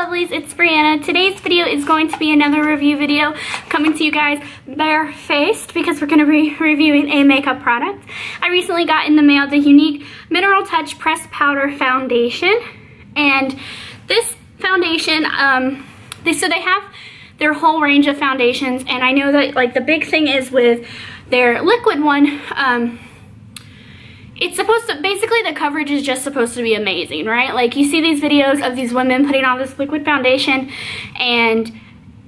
lovelies, it's Brianna. Today's video is going to be another review video coming to you guys barefaced because we're going to be reviewing a makeup product. I recently got in the mail the Younique Mineral Touch Pressed Powder Foundation and this foundation, um, they, so they have their whole range of foundations and I know that like the big thing is with their liquid one, um, it's supposed to, basically the coverage is just supposed to be amazing, right? Like you see these videos of these women putting on this liquid foundation and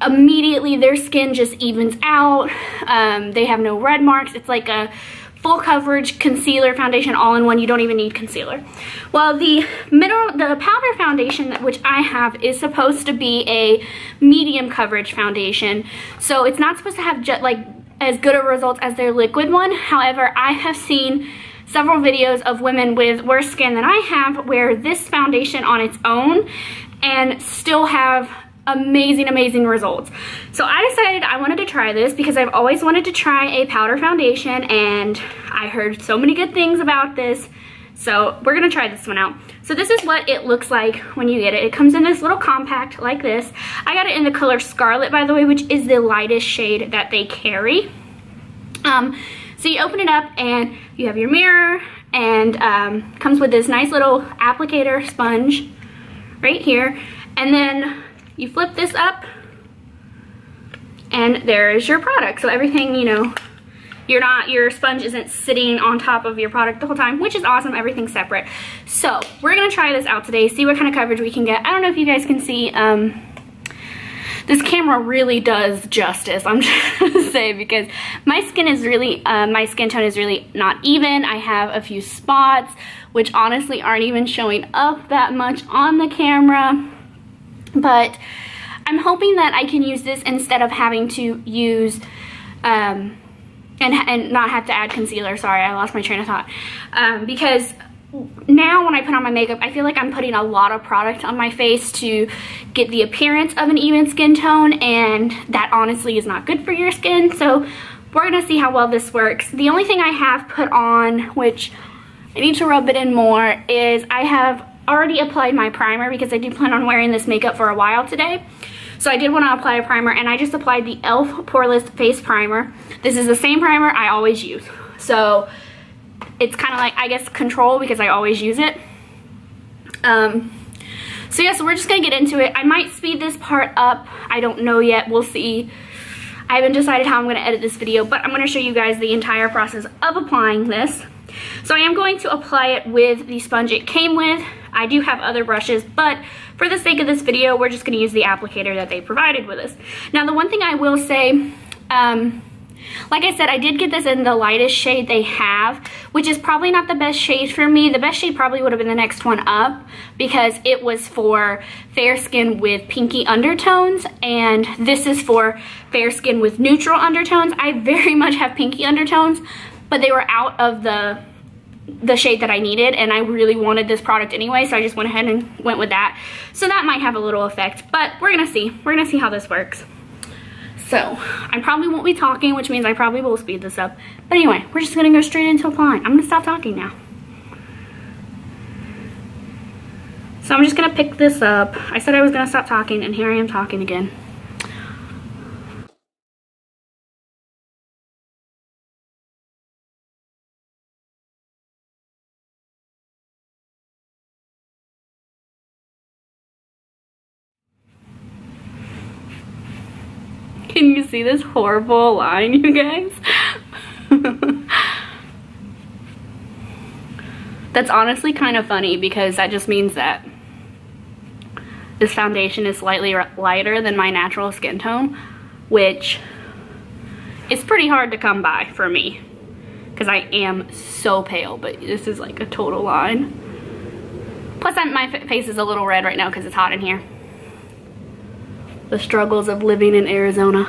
immediately their skin just evens out. Um, they have no red marks. It's like a full coverage concealer foundation all in one. You don't even need concealer. Well, the mineral, the powder foundation, which I have, is supposed to be a medium coverage foundation. So it's not supposed to have just like as good a results as their liquid one. However, I have seen several videos of women with worse skin than I have wear this foundation on its own and still have amazing, amazing results. So I decided I wanted to try this because I've always wanted to try a powder foundation and I heard so many good things about this. So we're gonna try this one out. So this is what it looks like when you get it. It comes in this little compact like this. I got it in the color Scarlet, by the way, which is the lightest shade that they carry. Um, so you open it up and you have your mirror and um, comes with this nice little applicator sponge right here. And then you flip this up and there is your product. So everything, you know, you're not, your sponge isn't sitting on top of your product the whole time, which is awesome. Everything's separate. So we're gonna try this out today, see what kind of coverage we can get. I don't know if you guys can see, um, this camera really does justice, I'm trying to say, because my skin is really, uh, my skin tone is really not even. I have a few spots, which honestly aren't even showing up that much on the camera. But I'm hoping that I can use this instead of having to use, um, and, and not have to add concealer. Sorry, I lost my train of thought. Um, because now when I put on my makeup, I feel like I'm putting a lot of product on my face to get the appearance of an even skin tone and that honestly is not good for your skin. So we're gonna see how well this works. The only thing I have put on, which I need to rub it in more, is I have already applied my primer because I do plan on wearing this makeup for a while today. So I did want to apply a primer and I just applied the e.l.f. Poreless Face Primer. This is the same primer I always use. So it's kind of like, I guess, control because I always use it. Um, so yeah, so we're just going to get into it. I might speed this part up. I don't know yet. We'll see. I haven't decided how I'm going to edit this video, but I'm going to show you guys the entire process of applying this. So I am going to apply it with the sponge it came with. I do have other brushes, but for the sake of this video, we're just going to use the applicator that they provided with us. Now, the one thing I will say, um, like I said, I did get this in the lightest shade they have, which is probably not the best shade for me. The best shade probably would have been the next one up because it was for fair skin with pinky undertones and this is for fair skin with neutral undertones. I very much have pinky undertones, but they were out of the the shade that I needed and I really wanted this product anyway so I just went ahead and went with that so that might have a little effect but we're gonna see we're gonna see how this works so I probably won't be talking, which means I probably will speed this up. But anyway, we're just gonna go straight into applying. I'm gonna stop talking now. So I'm just gonna pick this up. I said I was gonna stop talking and here I am talking again. Can you see this horrible line, you guys? That's honestly kind of funny because that just means that this foundation is slightly lighter than my natural skin tone, which is pretty hard to come by for me because I am so pale, but this is like a total line. Plus I'm, my face is a little red right now because it's hot in here the struggles of living in Arizona.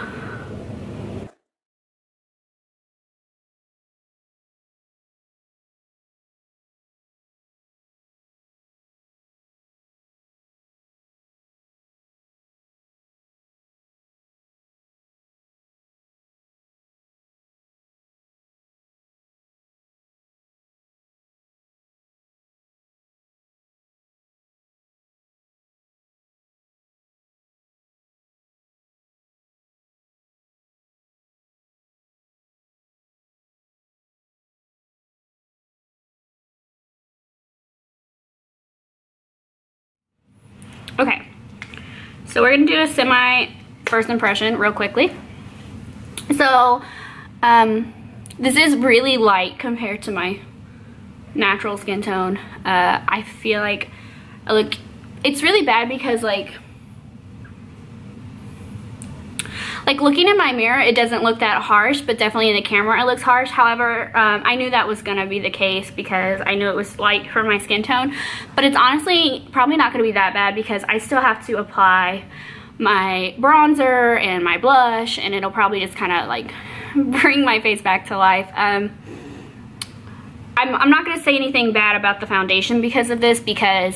Okay, so we're gonna do a semi first impression real quickly. So, um, this is really light compared to my natural skin tone. Uh, I feel like I look, it's really bad because like, like looking in my mirror, it doesn't look that harsh, but definitely in the camera it looks harsh. However, um, I knew that was gonna be the case because I knew it was light for my skin tone, but it's honestly probably not gonna be that bad because I still have to apply my bronzer and my blush and it'll probably just kind of like bring my face back to life. Um, I'm, I'm not to say anything bad about the foundation because of this because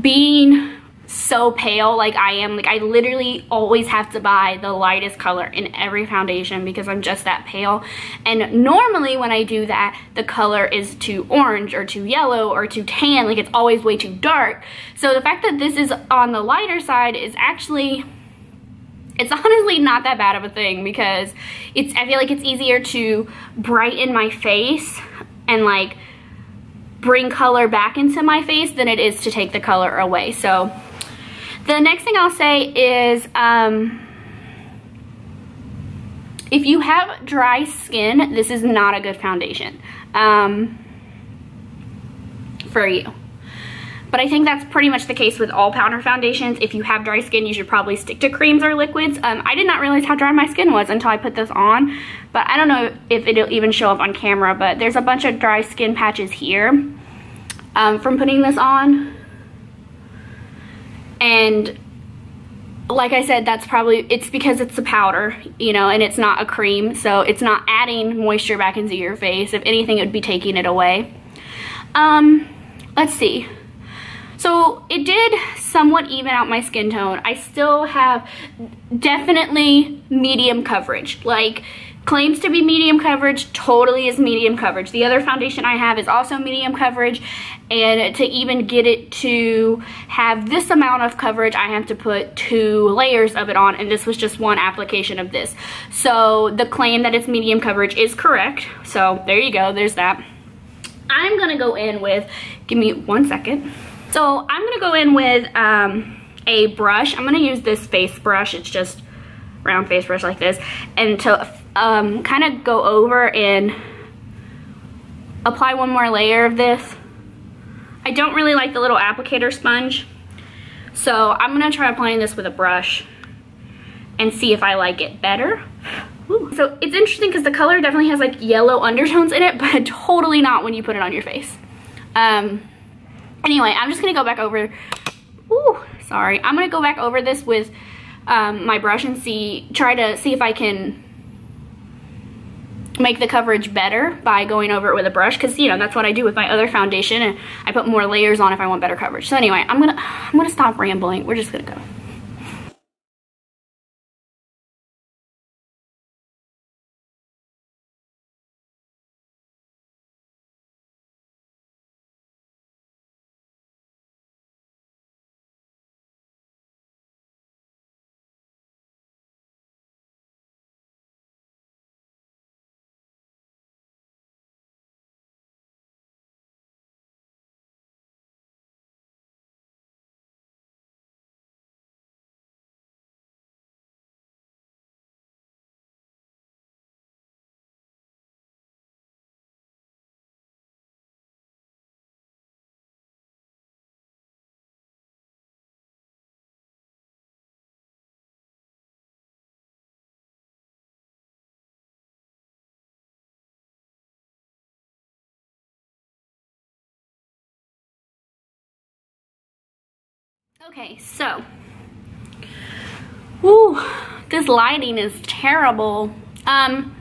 being so pale like I am. Like I literally always have to buy the lightest color in every foundation because I'm just that pale. And normally when I do that, the color is too orange or too yellow or too tan. Like it's always way too dark. So the fact that this is on the lighter side is actually it's honestly not that bad of a thing because it's I feel like it's easier to brighten my face and like bring color back into my face than it is to take the color away. So the next thing I'll say is um, if you have dry skin, this is not a good foundation um, for you. But I think that's pretty much the case with all powder foundations. If you have dry skin, you should probably stick to creams or liquids. Um, I did not realize how dry my skin was until I put this on. But I don't know if it'll even show up on camera. But there's a bunch of dry skin patches here um, from putting this on. And like I said, that's probably, it's because it's a powder, you know, and it's not a cream. So it's not adding moisture back into your face. If anything, it would be taking it away. Um, let's see. So it did somewhat even out my skin tone. I still have definitely medium coverage. Like claims to be medium coverage, totally is medium coverage. The other foundation I have is also medium coverage and to even get it to have this amount of coverage, I have to put two layers of it on and this was just one application of this. So the claim that it's medium coverage is correct. So there you go, there's that. I'm gonna go in with, give me one second. So I'm gonna go in with um, a brush. I'm gonna use this face brush. It's just round face brush like this. And to um, kind of go over and apply one more layer of this. I don't really like the little applicator sponge. So I'm gonna try applying this with a brush and see if I like it better. Ooh. So it's interesting because the color definitely has like yellow undertones in it, but totally not when you put it on your face. Um, anyway, I'm just gonna go back over, ooh, sorry. I'm gonna go back over this with um, my brush and see, try to see if I can make the coverage better by going over it with a brush because you know that's what I do with my other foundation and I put more layers on if I want better coverage. So anyway, I'm gonna I'm gonna stop rambling. We're just gonna go. Okay, so, whoo, this lighting is terrible. Um,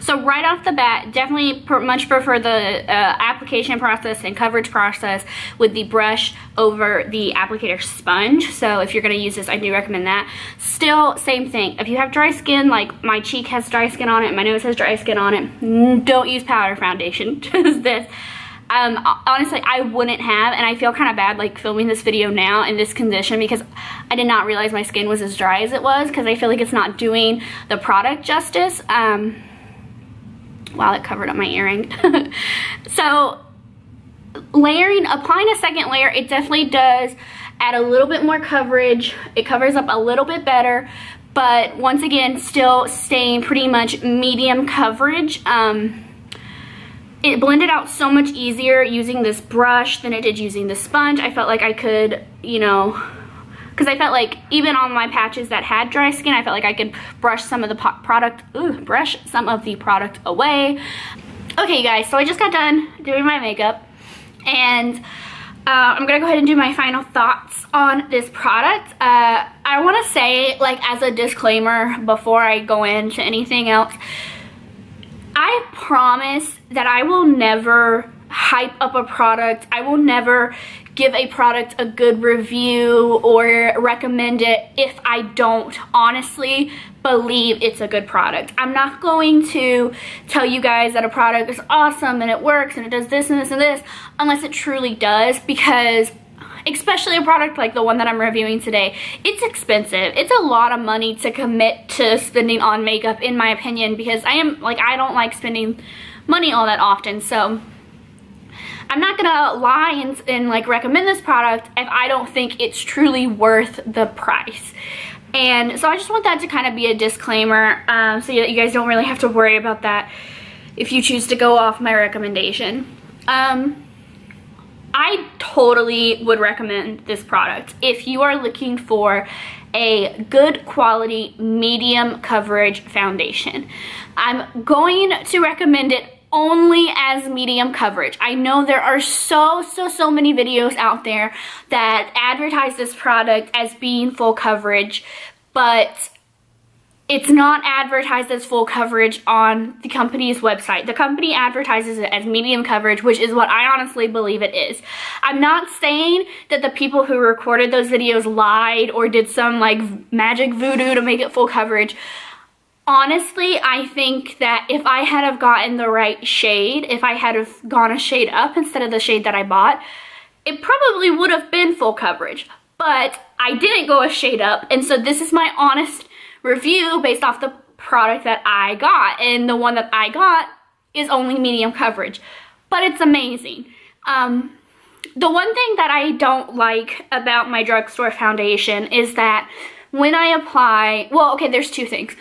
so right off the bat, definitely much prefer the uh, application process and coverage process with the brush over the applicator sponge. So if you're gonna use this, I do recommend that. Still, same thing. If you have dry skin, like my cheek has dry skin on it, my nose has dry skin on it, don't use powder foundation, just this um, honestly, I wouldn't have, and I feel kind of bad like filming this video now in this condition because I did not realize my skin was as dry as it was because I feel like it's not doing the product justice. Um, wow, it covered up my earring. so layering, applying a second layer, it definitely does add a little bit more coverage. It covers up a little bit better, but once again, still staying pretty much medium coverage. Um, it blended out so much easier using this brush than it did using the sponge. I felt like I could, you know, because I felt like even on my patches that had dry skin, I felt like I could brush some of the product, ooh, brush some of the product away. Okay guys, so I just got done doing my makeup and uh, I'm gonna go ahead and do my final thoughts on this product. Uh, I wanna say, like as a disclaimer before I go into anything else, I promise that I will never hype up a product. I will never give a product a good review or recommend it if I don't honestly believe it's a good product. I'm not going to tell you guys that a product is awesome and it works and it does this and this and this unless it truly does because especially a product like the one that I'm reviewing today, it's expensive. It's a lot of money to commit to spending on makeup in my opinion because I am like I don't like spending money all that often. So I'm not gonna lie and, and like recommend this product if I don't think it's truly worth the price. And so I just want that to kind of be a disclaimer um, so that you guys don't really have to worry about that if you choose to go off my recommendation. Um, I totally would recommend this product if you are looking for a good quality medium coverage foundation. I'm going to recommend it only as medium coverage. I know there are so, so, so many videos out there that advertise this product as being full coverage, but it's not advertised as full coverage on the company's website. The company advertises it as medium coverage, which is what I honestly believe it is. I'm not saying that the people who recorded those videos lied or did some like magic voodoo to make it full coverage. Honestly, I think that if I had have gotten the right shade, if I had have gone a shade up instead of the shade that I bought, it probably would have been full coverage. But I didn't go a shade up, and so this is my honest review based off the product that I got. And the one that I got is only medium coverage, but it's amazing. Um, the one thing that I don't like about my drugstore foundation is that when I apply, well, okay, there's two things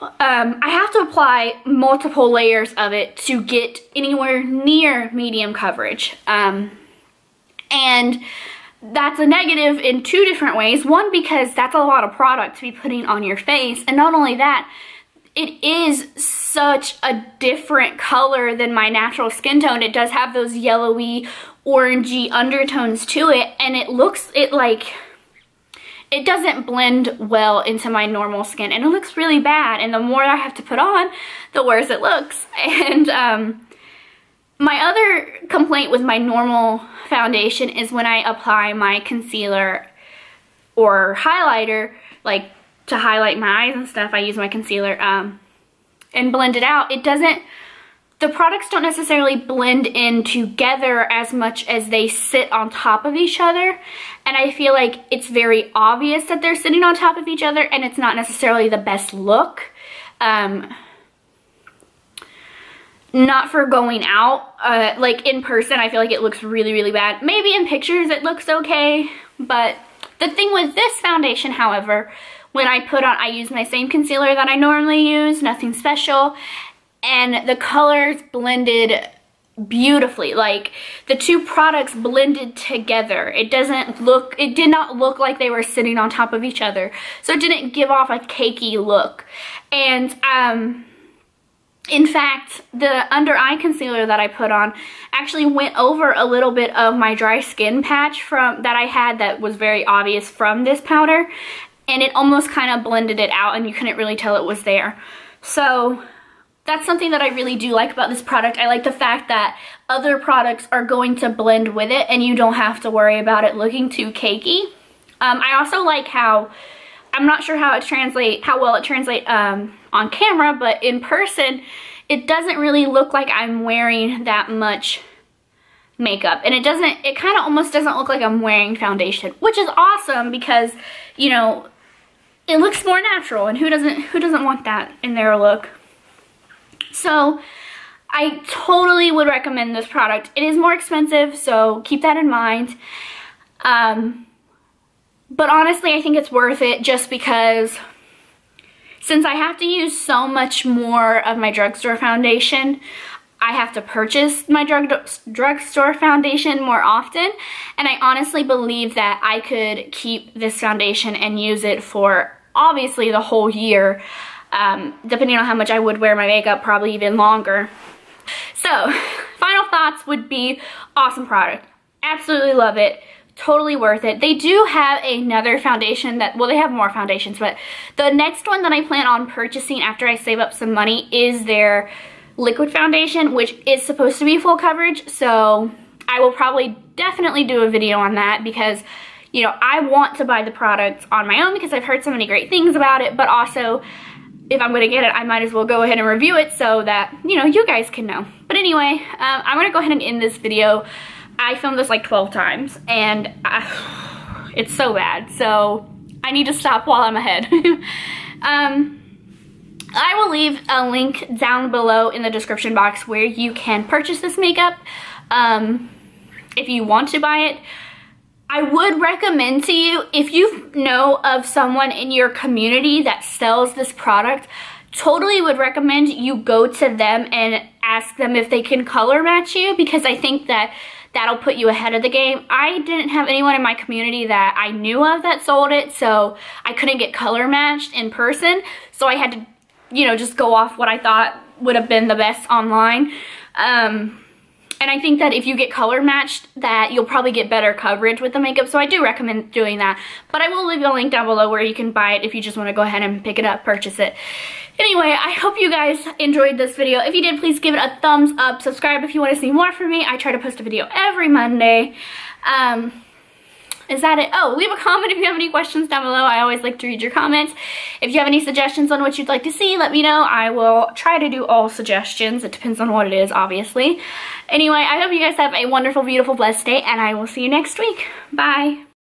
um, I have to apply multiple layers of it to get anywhere near medium coverage. Um, and that's a negative in two different ways. One, because that's a lot of product to be putting on your face. And not only that, it is such a different color than my natural skin tone. It does have those yellowy, orangey undertones to it. And it looks, it like it doesn't blend well into my normal skin and it looks really bad and the more I have to put on the worse it looks and um, my other complaint with my normal foundation is when I apply my concealer or highlighter like to highlight my eyes and stuff I use my concealer um, and blend it out it doesn't the products don't necessarily blend in together as much as they sit on top of each other. And I feel like it's very obvious that they're sitting on top of each other and it's not necessarily the best look. Um, not for going out. Uh, like in person, I feel like it looks really, really bad. Maybe in pictures it looks okay, but the thing with this foundation, however, when I put on, I use my same concealer that I normally use, nothing special, and the colors blended beautifully like the two products blended together it doesn't look it did not look like they were sitting on top of each other so it didn't give off a cakey look and um in fact the under eye concealer that I put on actually went over a little bit of my dry skin patch from that I had that was very obvious from this powder and it almost kind of blended it out and you couldn't really tell it was there so that's something that I really do like about this product. I like the fact that other products are going to blend with it and you don't have to worry about it looking too cakey. Um, I also like how, I'm not sure how it translate, how well it translate um, on camera, but in person, it doesn't really look like I'm wearing that much makeup and it doesn't it kind of almost doesn't look like I'm wearing foundation which is awesome because you know it looks more natural and who doesn't who doesn't want that in their look so I totally would recommend this product. It is more expensive, so keep that in mind. Um, but honestly, I think it's worth it just because since I have to use so much more of my drugstore foundation, I have to purchase my drug drugstore foundation more often. And I honestly believe that I could keep this foundation and use it for obviously the whole year, um, depending on how much I would wear my makeup, probably even longer. So, final thoughts would be awesome product. Absolutely love it totally worth it. They do have another foundation that, well, they have more foundations, but the next one that I plan on purchasing after I save up some money is their liquid foundation, which is supposed to be full coverage. So I will probably definitely do a video on that because, you know, I want to buy the product on my own because I've heard so many great things about it, but also if I'm going to get it, I might as well go ahead and review it so that, you know, you guys can know. But anyway, um, I'm going to go ahead and end this video. I filmed this like 12 times and I, it's so bad. So I need to stop while I'm ahead. um, I will leave a link down below in the description box where you can purchase this makeup um, if you want to buy it. I would recommend to you, if you know of someone in your community that sells this product, totally would recommend you go to them and ask them if they can color match you because I think that that'll put you ahead of the game. I didn't have anyone in my community that I knew of that sold it, so I couldn't get color matched in person, so I had to you know, just go off what I thought would have been the best online. Um, and I think that if you get color matched, that you'll probably get better coverage with the makeup. So I do recommend doing that. But I will leave a link down below where you can buy it if you just want to go ahead and pick it up, purchase it. Anyway, I hope you guys enjoyed this video. If you did, please give it a thumbs up. Subscribe if you want to see more from me. I try to post a video every Monday. Um, is that it? Oh, leave a comment if you have any questions down below. I always like to read your comments. If you have any suggestions on what you'd like to see, let me know. I will try to do all suggestions. It depends on what it is, obviously. Anyway, I hope you guys have a wonderful, beautiful, blessed day, and I will see you next week. Bye.